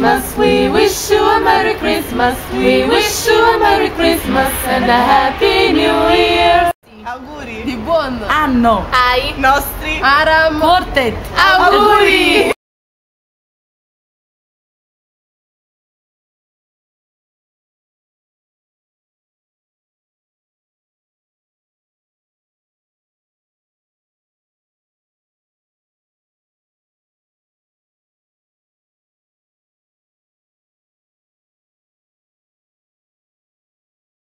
We wish you a Merry Christmas. We wish you a Merry Christmas and a Happy New Year. Auguri Di buon Anno Ai nostri Aram Quartet auguri.